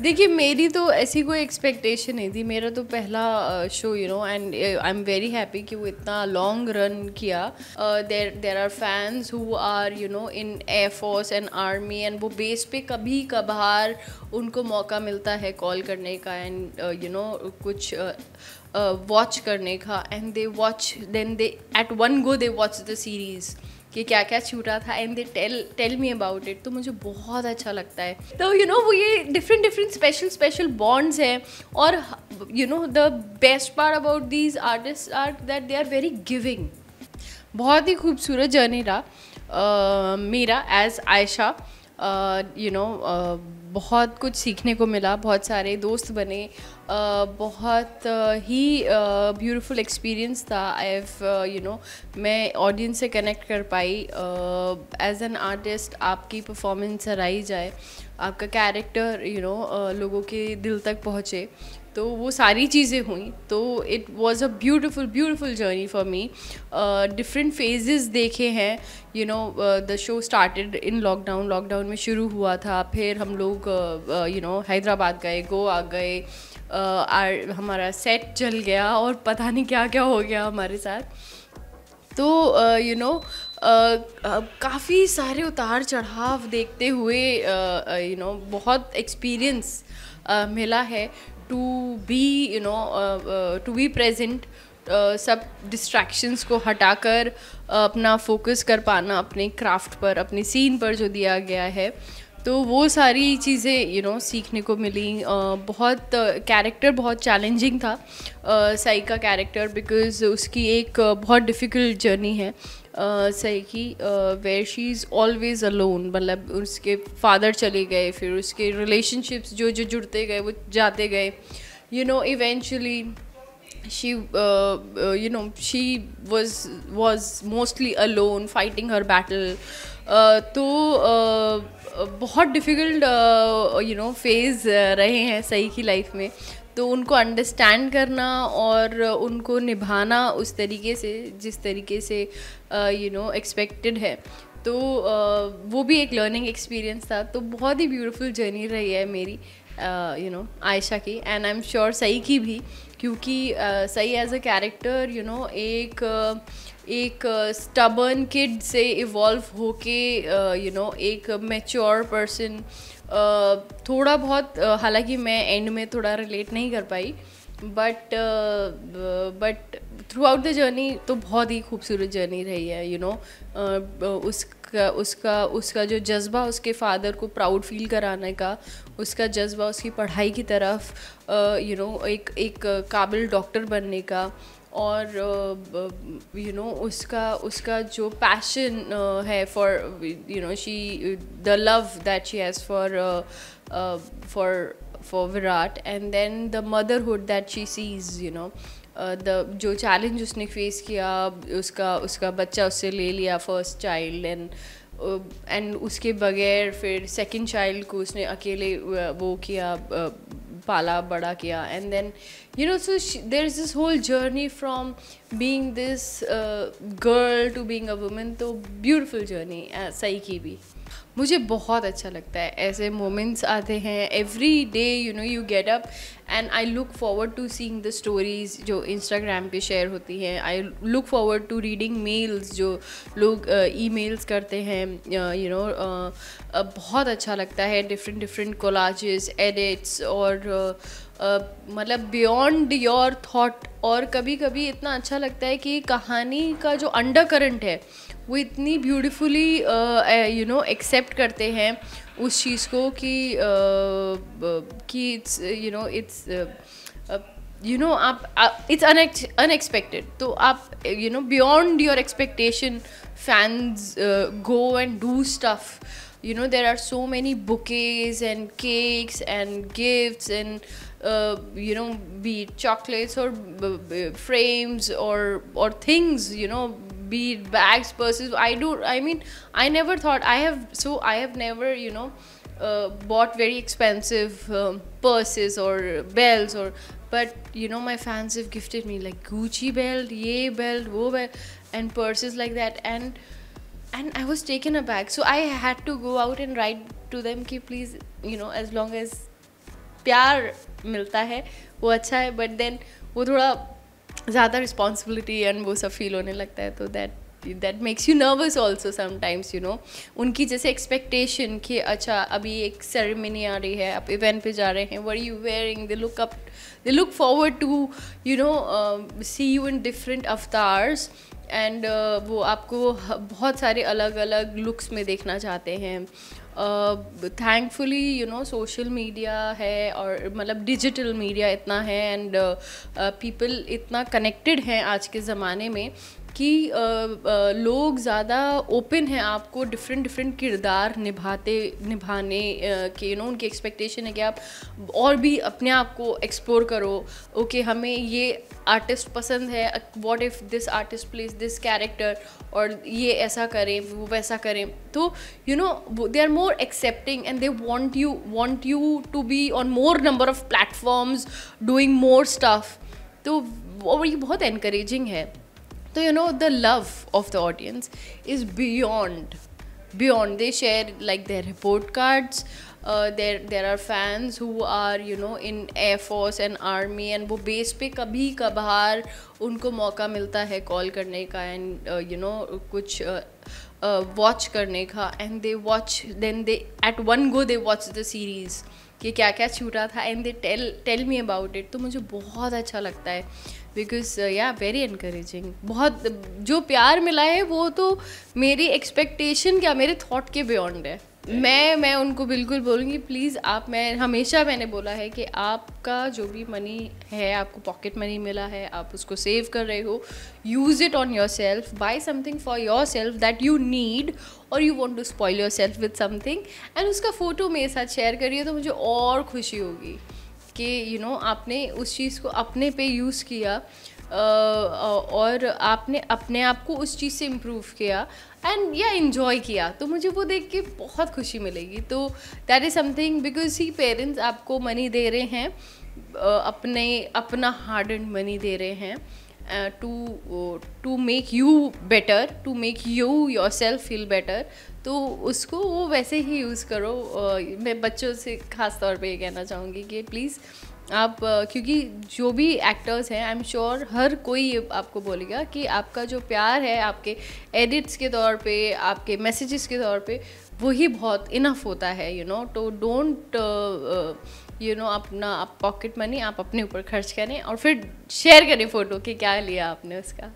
देखिए मेरी तो ऐसी कोई एक्सपेक्टेशन नहीं थी। मेरा तो पहला show you know and I am very happy कि वो इतना लॉन्ग रन किया। There there are fans who are you know in air force and army and वो बेस पे कभी कभार उनको मौका मिलता है कॉल करने का एंड यू नो कुछ वॉच uh, uh, करने का। And they watch then they at one go they watch the series कि क्या क्या छूटा था and they tell tell me about it तो मुझे बहुत अच्छा लगता है। तो यू नो वो ये different different special special bonds हैं और you know the best part about these artist are that they are very giving बहुत ही खूबसूरत जर्नी रहा मेरा एज आयशा यू नो बहुत कुछ सीखने को मिला, बहुत सारे दोस्त बने बहुत ही ब्यूटीफुल एक्सपीरियंस था. आई हैव यू नो मैं ऑडियंस से कनेक्ट कर पाई. एज एन आर्टिस्ट आपकी परफॉर्मेंस हराई जाए, आपका कैरेक्टर यू नो लोगों के दिल तक पहुँचे. तो वो सारी चीज़ें हुई। तो it was a beautiful beautiful journey for me different phases देखे हैं। You know the show started in lockdown lockdown में शुरू हुआ था। फिर हम लोग यू नो हैदराबाद गए गोवा गए। Uh, हमारा सेट चल गया और पता नहीं क्या क्या हो गया हमारे साथ। तो you uh, know uh, uh, काफ़ी सारे उतार चढ़ाव देखते हुए you uh, know uh, you know, बहुत एक्सपीरियंस uh, मिला है। To be you know to be present सब डिस्ट्रैक्शंस को हटाकर uh, अपना फोकस कर पाना अपने क्राफ्ट पर अपने सीन पर जो दिया गया है तो वो सारी चीज़ें यू नो सीखने को मिली। बहुत कैरेक्टर बहुत चैलेंजिंग था साई का कैरेक्टर बिकॉज़ उसकी एक बहुत डिफ़िकल्ट जर्नी है। सही की where she is always alone मतलब उसके फादर चले गए फिर उसके रिलेशनशिप्स जो जो जुड़ते गए वो जाते गए। You know eventually uh, you know she was was mostly alone fighting her battle. uh, तो बहुत डिफ़िकल्ट यू नो फ़ेज़ रहे हैं सही की लाइफ में। तो उनको अंडरस्टैंड करना और उनको निभाना उस तरीके से जिस तरीके से यू नो एक्सपेक्टेड है। तो uh, वो भी एक लर्निंग एक्सपीरियंस था। तो बहुत ही ब्यूटीफुल जर्नी रही है मेरी यू नो आयशा की। And I am sure Sai की भी क्योंकि uh, सही as a character you know एक uh, एक स्टबर्न किड से इवॉल्व होके यू नो एक मेच्योर पर्सन थोड़ा बहुत हालाँकि मैं एंड में थोड़ा रिलेट नहीं कर पाई but but throughout the journey तो बहुत ही खूबसूरत जर्नी रही है यू you नो know, उसका उसका उसका जो जज्बा उसके फादर को प्राउड फील कराने का उसका जज्बा उसकी पढ़ाई की तरफ़ यू नो you know, एक एक काबिल डॉक्टर बनने का और यू नो उसका उसका जो पैशन है for you know she the love that she has for for for Virat and then the motherhood that she sees you know the जो चैलेंज उसने फेस किया, उसका उसका बच्चा उससे ले लिया फ़र्स्ट चाइल्ड एंड एंड उसके बगैर फिर सेकंड चाइल्ड को उसने अकेले वो किया पाला, बड़ा किया। And then you know so there is this whole journey from being this girl to being a women तो ब्यूटिफुल जर्नी सही की भी। मुझे बहुत अच्छा लगता है। ऐसे मोमेंट्स आते हैं। Every day you know you get up and I look forward to seeing the stories जो इंस्टाग्राम पे शेयर होती हैं। I look forward to reading mails जो लोग ई uh, मेल्स करते हैं। यू नो बहुत अच्छा लगता है। डिफरेंट डिफरेंट कोलाजेस एडिट्स और uh, मतलब बियॉन्ड योर थाट और कभी कभी इतना अच्छा लगता है कि कहानी का जो अंडर करंट है, वो इतनी ब्यूटीफुली यू नो एक्सेप्ट करते हैं उस चीज़ को कि कि it's you know it's you know आप इट्स अनएक्सपेक्टेड तो आप you know beyond your expectation fans go and do stuff you know there are so many bouquets and cakes and gifts and uh, you know be it chocolates or frames or or things you know be it bags purses. I do i mean i never thought i have so i have never you know uh, bought very expensive um, purses or belts or but you know my fans have gifted me like gucci belt ye belt wo belt and purses like that. And and I was taken a bag so I had to go out and write to them कि please you know as long as प्यार मिलता है, वो अच्छा है. But then वो थोड़ा ज़्यादा रिस्पॉन्सिबिलिटी एंड वो सब फील होने लगता है. तो that that makes you nervous also sometimes you know उनकी जैसे एक्सपेक्टेशन कि अच्छा अभी एक सेरेमनी आ रही है आप इवेंट पे जा रहे हैं were you wearing they look up they look forward to you know see you in different avatars and वो आपको बहुत सारे अलग अलग लुक्स में देखना चाहते हैं। Thankfully you know social media है और मतलब डिजिटल मीडिया इतना है एंड पीपल uh, इतना कनेक्टेड हैं आज के ज़माने में कि लोग ज़्यादा ओपन हैं आपको डिफरेंट डिफरेंट किरदार निभाते, निभाने के यू नो उनकी एक्सपेक्टेशन है कि आप और भी अपने आप को एक्सप्लोर करो। ओके हमें ये आर्टिस्ट पसंद है what if this artist place this character और ये ऐसा करें, वो वैसा करें। तो you know they are more accepting and they want you want you to be on more number of platforms doing more stuff तो वो, ये बहुत इनक्रेजिंग है। तो you know the love of the audience is beyond beyond they share like their report cards there there are fans who are you know in air force and army and वो base पे कभी कभार उनको मौका मिलता है call करने का एंड यू नो कुछ uh, वॉच uh, करने का and they watch then they at one go they watch the series कि क्या क्या छूटा था and they tell tell me about it तो मुझे बहुत अच्छा लगता है बिकॉज़ या वेरी इनक्रेजिंग बहुत जो प्यार मिला है वो तो मेरी एक्सपेक्टेशन क्या मेरे थॉट के बियॉन्ड है। मैं मैं उनको बिल्कुल बोलूँगी प्लीज़ आप, मैं, हमेशा मैंने बोला है कि आपका जो भी मनी है, आपको पॉकेट मनी मिला है, आप उसको सेव कर रहे हो use it on yourself buy something for yourself that you need और you want to spoil yourself with something and उसका फ़ोटो मेरे साथ शेयर करिए तो मुझे और खुशी होगी कि यू नो आपने उस चीज़ को अपने पे यूज़ किया और आपने अपने आप को उस चीज़ से इम्प्रूव किया एंड या इन्जॉय किया तो मुझे वो देख के बहुत खुशी मिलेगी। तो दैट इज़ समथिंग बिकॉज़ ही पेरेंट्स आपको मनी दे रहे हैं अपने अपना हार्ड एंड मनी दे रहे हैं to to make you better to make you yourself feel better तो उसको वो वैसे ही यूज़ करो। uh, मैं बच्चों से ख़ास तौर पे ये कहना चाहूँगी कि प्लीज़ आप uh, क्योंकि जो भी एक्टर्स हैं आई एम श्योर हर कोई ये आपको बोलेगा कि आपका जो प्यार है आपके एडिट्स के तौर पे आपके मैसेजेस के तौर पे वही बहुत इनफ होता है यू नो तो डोंट यू नो अपना आप पॉकेट मनी आप अपने ऊपर खर्च करें और फिर शेयर करें फ़ोटो कि क्या लिया आपने उसका।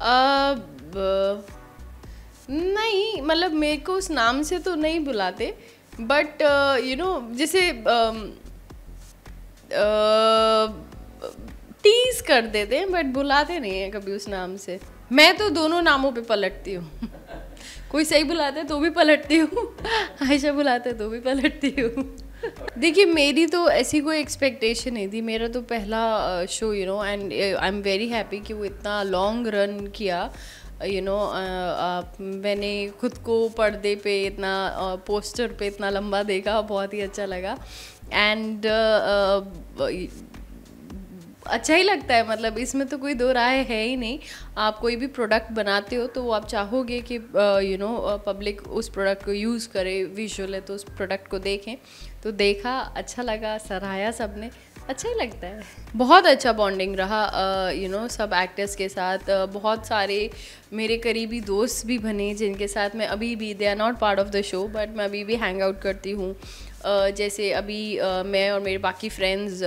अब नहीं मतलब मेरे को उस नाम से तो नहीं बुलाते बट यू नो जैसे टीज कर देते हैं बट बुलाते नहीं हैं कभी उस नाम से। मैं तो दोनों नामों पे पलटती हूँ। कोई सही बुलाते तो भी पलटती हूँ। आयशा बुलाते तो भी पलटती हूँ। देखिए, मेरी तो ऐसी कोई एक्सपेक्टेशन नहीं थी। मेरा तो पहला show you know and I am very happy कि वो इतना लॉन्ग रन किया। यू नो uh, मैंने खुद को पर्दे पे इतना पोस्टर uh, पे इतना लंबा देखा बहुत ही अच्छा लगा। एंड uh, अच्छा ही लगता है मतलब इसमें तो कोई दो राय है ही नहीं। आप कोई भी प्रोडक्ट बनाते हो तो वो आप चाहोगे कि यू नो पब्लिक उस प्रोडक्ट को यूज़ करे विजुअल है तो उस प्रोडक्ट को देखें। तो देखा अच्छा लगा सराहाया सबने अच्छा ही लगता है। बहुत अच्छा बॉन्डिंग रहा यू नो सब एक्टर्स के साथ बहुत सारे मेरे करीबी दोस्त भी बने जिनके साथ मैं अभी भी they are not part of the show but मैं अभी भी हैंग आउट करती हूँ। जैसे अभी मैं और मेरे बाकी फ्रेंड्स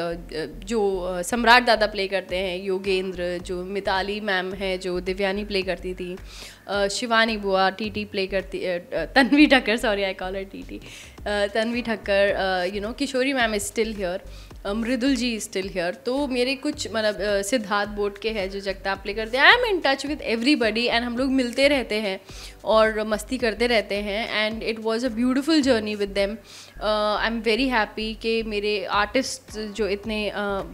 जो सम्राट दादा प्ले करते हैं, योगेंद्र, जो मिताली मैम है, जो दिव्यानी प्ले करती थी शिवानी बुआ, टीटी प्ले करती Tanvi Thakkar sorry I call T T Tanvi Thakkar you know Kishori ma'am is still here Mridul ji still here तो मेरे कुछ मतलब सिद्धार्थ बोट के हैं जो जगताप प्ले करते हैं I am in touch with everybody and हम लोग मिलते रहते हैं और मस्ती करते रहते हैं and it was a beautiful journey with them I am very happy कि मेरे आर्टिस्ट जो इतने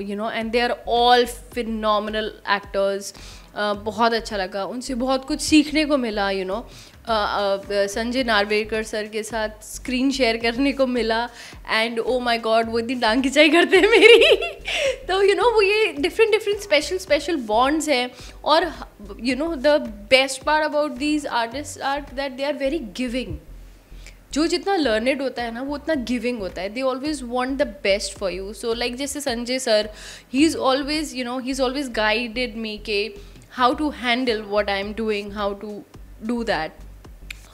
you know and they are all fine actors बहुत अच्छा लगा। उनसे बहुत कुछ सीखने को मिला you you know know. Sanjay Narvekar sir के साथ स्क्रीन शेयर करने को मिला एंड ओ माय गॉड वो इतनी डांग खिंचाई करते हैं मेरी। तो यू नो वो ये different different special special bonds हैं, और you know the best part about these artist are that they are very giving जो जितना लर्नेड होता है ना, वो उतना गिविंग होता है। They always want the best for you so like जैसे Sanjay sir he is always you know he is always guided me के how to handle what I am doing how to do that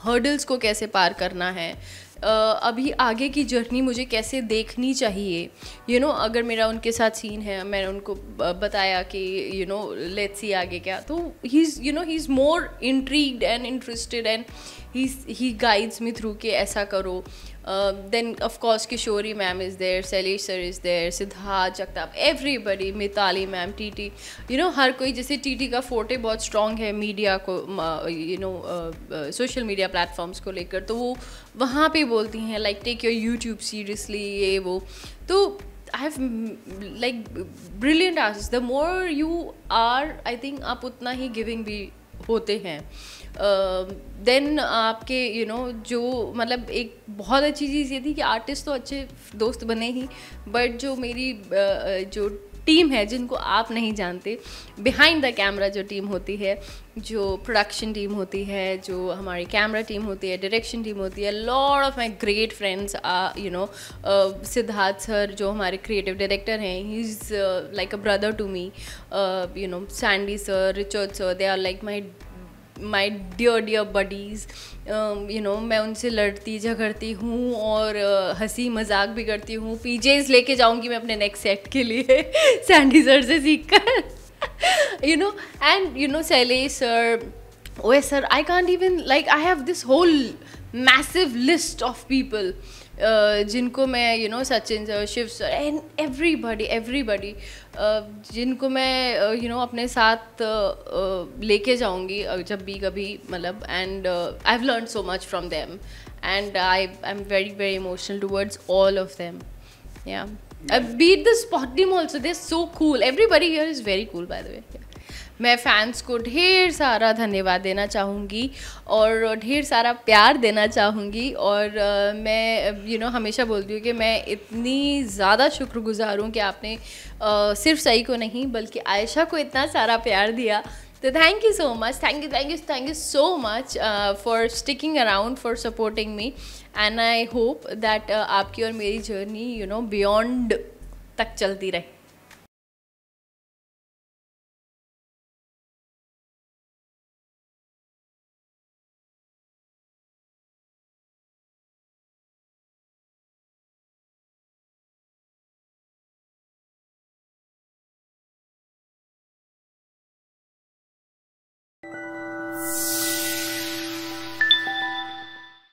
hurdles को कैसे पार करना है? अभी आगे की journey मुझे कैसे देखनी चाहिए? यू you नो know, अगर मेरा उनके साथ सीन है मैंने उनको बताया कि यू नो लेट्स सी आगे क्या तो he is you know he is more intrigued and interested and he he guides me through कि ऐसा करो। Then of course Kishori ma'am is there Shailesh sir is there Siddharth Jagtap everybody Mitali ma'am TT you know हर कोई, जैसे TT का फोटे बहुत strong है media को you know social media platforms को लेकर तो वो वहाँ पे बोलती हैं like take your YouTube seriously ये वो। तो I have like brilliant artist the more you are I think आप उतना ही गिविंग भी होते हैं। देन uh, आपके यू you नो know, जो मतलब एक बहुत अच्छी चीज़ ये थी कि आर्टिस्ट तो अच्छे दोस्त बने ही बट जो मेरी uh, जो टीम है जिनको आप नहीं जानते। बिहाइंड द कैमरा जो टीम होती है, जो प्रोडक्शन टीम होती है, जो हमारी कैमरा टीम होती है डायरेक्शन टीम होती है lord of my great friends you know Siddharth sir जो हमारे क्रिएटिव डायरेक्टर हैं he is like a brother to me you know Sandy sir Richard sir they are like my my dear dear buddies you know मैं उनसे लड़ती झगड़ती हूँ और uh, हँसी मज़ाक भी करती हूँ। पीजेज लेके जाऊँगी मैं अपने नेक्स्ट सेट के लिए सैंडी सर से सीख कर you know and you know सैले sir O sir I can't even like I have this whole massive list of people जिनको मैं you know Sachin sir Shiv sir and everybody everybody जिनको मैं you uh, no अपने साथ uh, लेके जाऊँगी जब भी कभी मतलब and I have learn so much from them and I I am very very emotional towards all of them या be it the spot team also they so cool everybody here is very cool by the way मैं fans को ढेर सारा धन्यवाद देना चाहूँगी और ढेर सारा प्यार देना चाहूँगी और uh, मैं यू you नो know, हमेशा बोलती हूँ कि मैं इतनी ज़्यादा शुक्रगुजार हूँ कि आपने uh, सिर्फ़ सही को नहीं बल्कि आयशा को इतना सारा प्यार दिया। तो thank you so much thank you thank you thank you so much for sticking around for supporting me and I hope that आपकी और मेरी जर्नी यू नो बियॉन्ड तक चलती रहे।